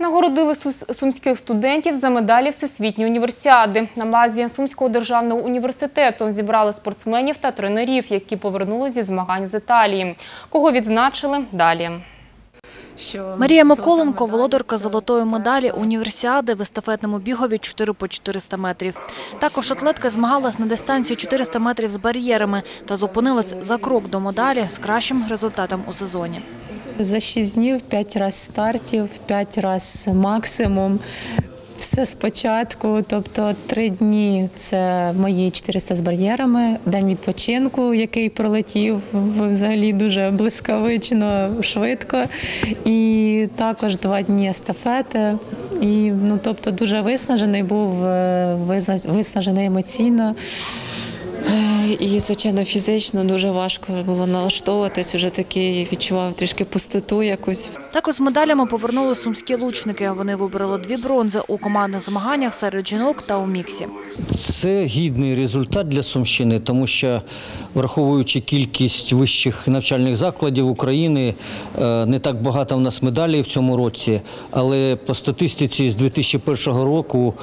Нагородили сумських студентів за медалі Всесвітньої універсіади. На базі Сумського державного університету зібрали спортсменів та тренерів, які повернули зі змагань з Італії. Кого відзначили далі? Марія Миколенко – володарка золотої медалі універсіади в естафетному бігові 4 по 400 метрів. Також атлетка змагалась на дистанцію 400 метрів з бар'єрами та зупинилась за крок до медалі з кращим результатом у сезоні. За 6 днів 5 разів стартів, 5 разів максимум. Все спочатку, тобто три дні це мої 400 з бар'єрами, день відпочинку, який пролетів взагалі дуже блискавично, швидко. І також два дні естафети. І ну, тобто дуже виснажений був, е, виснажений емоційно. І, звичайно, фізично дуже важко було налаштовуватись. Уже такий відчував трішки пустоту якусь. Також з медалями повернули сумські лучники. Вони вибороли дві бронзи у командних змаганнях серед жінок та у міксі. Це гідний результат для Сумщини, тому що, враховуючи кількість вищих навчальних закладів України, е, не так багато в нас медалей в цьому році, але по статистиці з 2001 року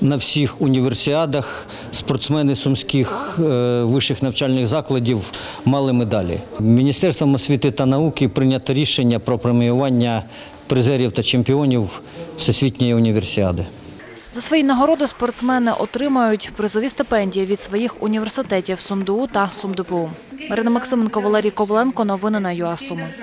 на всіх універсіадах спортсмени сумських е, вищих навчальних закладів мали медалі. Міністерством освіти та науки прийнято рішення про преміювання призерів та чемпіонів Всесвітньої універсіади. За свої нагороди спортсмени отримають призові стипендії від своїх університетів СумДУ та СумДПУ. Марина Максименко, Валерій Ковленко, Новини на ЮАСуми.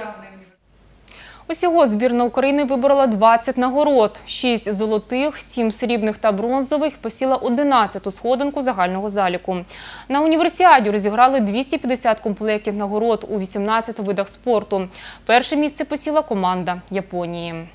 Усього збірна України виборола 20 нагород: 6 золотих, 7 срібних та бронзових, посіла 11-ту сходинку загального заліку. На універсіаді розіграли 250 комплектів нагород у 18 видах спорту. Перше місце посіла команда Японії.